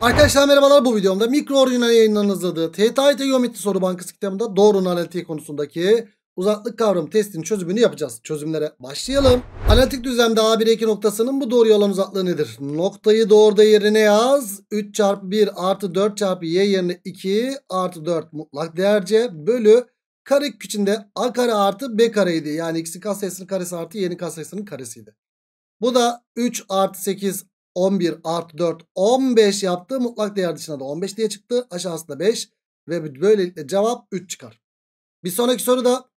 Arkadaşlar merhabalar bu videomda mikro orijinal yayınlarının hazırladığı TYT Geometri Soru Bankası kitabında doğrunun analitiği konusundaki uzaklık kavramı testinin çözümünü yapacağız. Çözümlere başlayalım. Analitik düzlemde A1 2 noktasının bu doğruya olan uzaklığı nedir? Noktayı doğruda yerine yaz. 3 çarpı 1 artı 4 çarpı y yerine 2 artı 4 mutlak değerce bölü kare küçüğünde a kare artı b kareydi. Yani x'in katsayısının karesi artı y'nin katsayısının karesiydi. Bu da 3 artı 8 11 artı 4 15 yaptı. Mutlak değer dışına da 15 diye çıktı. Aşağısında 5 ve böylelikle cevap 3 çıkar. Bir sonraki soruda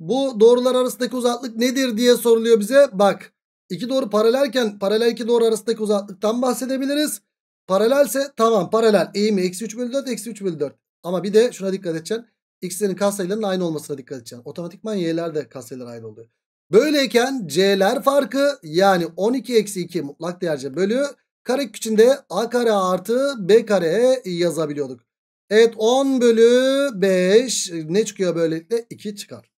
bu doğrular arasındaki uzaklık nedir diye soruluyor bize. Bak iki doğru paralelken paralel iki doğru arasındaki uzaklıktan bahsedebiliriz. Paralelse tamam paralel eğimi eksi 3 bölü 4 eksi 3 bölü 4. Ama bir de şuna dikkat edeceksin. X'lerin katsayılarının aynı olmasına dikkat edeceksin. Otomatikman y'ler de katsayılar aynı oluyor. Böyleyken c'ler farkı yani 12 eksi 2 mutlak değerce bölü kare içinde a kare artı b kare yazabiliyorduk. Evet 10 bölü 5 ne çıkıyor böylelikle 2 çıkar.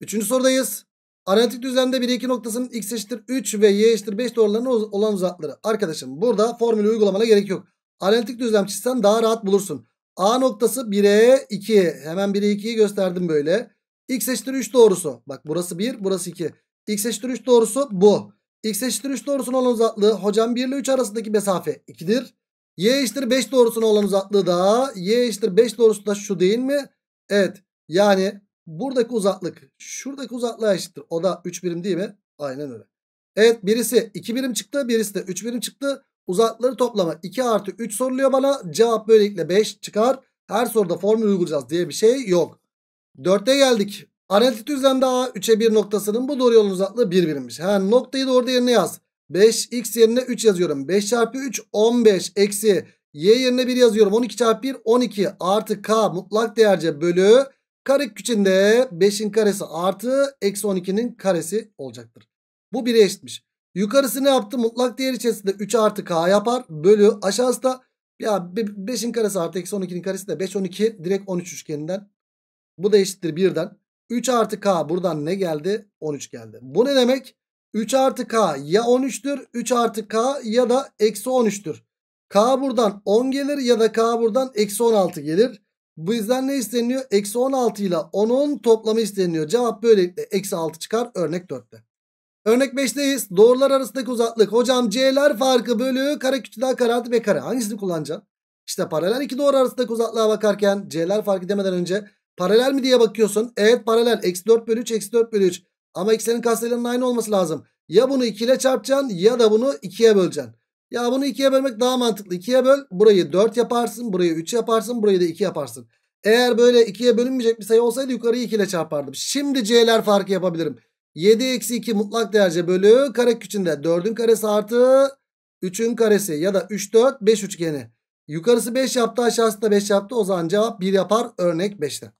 Üçüncü sorudayız. Analitik düzlemde 1 2 noktasının x eşittir 3 ve y eşittir 5 doğrularına olan uzakları. Arkadaşım burada formülü uygulamana gerek yok. Analitik düzlem çizsen daha rahat bulursun. A noktası 1'e 2. Hemen 1'e 2'yi gösterdim böyle. X eşittir 3 doğrusu. Bak burası 1 burası 2. X eşittir 3 doğrusu bu. X eşittir 3 doğrusunun olan uzaklığı hocam 1 ile 3 arasındaki mesafe 2'dir. Y eşittir 5 doğrusunun olan uzaklığı da Y eşittir 5 doğrusu da şu değil mi? Evet. Yani buradaki uzaklık şuradaki uzaklığa eşittir. O da 3 birim değil mi? Aynen öyle. Evet birisi 2 birim çıktı birisi de 3 birim çıktı. Uzaklıkları toplama 2 artı 3 soruluyor bana. Cevap böylelikle 5 çıkar. Her soruda formül uygulayacağız diye bir şey yok. 4'te geldik. Analitik düzlemde A 3'e 1 noktasının bu doğru yolun uzaklığı 1 birimmiş. Hemen noktayı da orada yerine yaz. 5x yerine 3 yazıyorum. 5 çarpı 3 15 eksi y yerine 1 yazıyorum. 12 çarpı 1 12 artı k mutlak değerce bölü kare içinde 5'in karesi artı eksi 12'nin karesi olacaktır. Bu 1'e eşitmiş. Yukarısı ne yaptı? Mutlak değer içerisinde 3 artı k yapar. Bölü aşağısı da ya 5'in karesi artı eksi 12'nin karesi de 5 12 direkt 13 üçgeninden. Bu da eşittir 1'den. 3 artı k buradan ne geldi? 13 geldi. Bu ne demek? 3 artı k ya 13'tür 3 artı k ya da eksi 13'tür. K buradan 10 gelir ya da k buradan eksi 16 gelir. Bu yüzden ne isteniyor? Eksi 16 ile 10'un toplamı isteniyor. Cevap böylelikle eksi 6 çıkar örnek 4'te. Örnek 5'teyiz. Doğrular arasındaki uzaklık. Hocam c'ler farkı bölü kare küçük daha kare artı b kare. Hangisini kullanacaksın? İşte paralel iki doğru arasındaki uzaklığa bakarken c'ler farkı demeden önce paralel mi diye bakıyorsun. Evet paralel. Eksi 4 bölü 3 eksi 4 bölü 3. Ama x'lerin katsayılarının aynı olması lazım. Ya bunu 2 ile çarpacaksın ya da bunu 2'ye böleceksin. Ya bunu 2'ye bölmek daha mantıklı. 2'ye böl. Burayı 4 yaparsın. Burayı 3 yaparsın. Burayı da 2 yaparsın. Eğer böyle 2'ye bölünmeyecek bir sayı olsaydı yukarıyı 2 ile çarpardım. Şimdi c'ler farkı yapabilirim. 7 eksi 2 mutlak değerce bölü kare küçüğünde 4'ün karesi artı 3'ün karesi ya da 3 4 5 üçgeni. Yukarısı 5 yaptı aşağısı da 5 yaptı o zaman cevap 1 yapar örnek 5'te.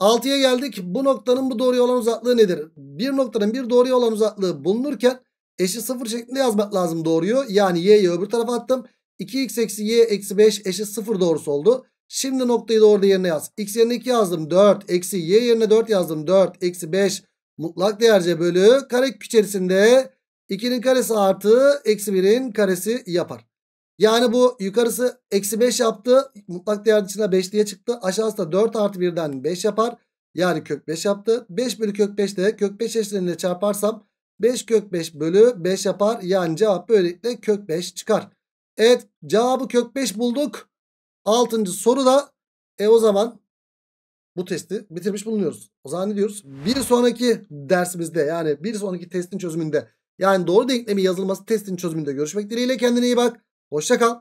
6'ya geldik bu noktanın bu doğruya olan uzaklığı nedir? Bir noktanın bir doğruya olan uzaklığı bulunurken eşit 0 şeklinde yazmak lazım doğruyu. Yani y'yi öbür tarafa attım. 2x eksi y eksi 5 eşit 0 doğrusu oldu. Şimdi noktayı da yerine yaz. x yerine 2 yazdım 4 eksi y yerine 4 yazdım 4 eksi 5 mutlak değerce bölü karekök içerisinde 2'nin karesi artı eksi 1'in karesi yapar. Yani bu yukarısı eksi 5 yaptı. Mutlak değer dışına 5 diye çıktı. Aşağısı da 4 artı 1'den 5 yapar. Yani kök 5 yaptı. 5 bölü kök 5 de kök 5 eşitliğinde çarparsam 5 kök 5 bölü 5 yapar. Yani cevap böylelikle kök 5 çıkar. Evet cevabı kök 5 bulduk. 6. soruda e o zaman bu testi bitirmiş bulunuyoruz. O zaman ne diyoruz? Bir sonraki dersimizde yani bir sonraki testin çözümünde yani doğru denklemi yazılması testin çözümünde görüşmek dileğiyle kendine iyi bak. Hoşça kal.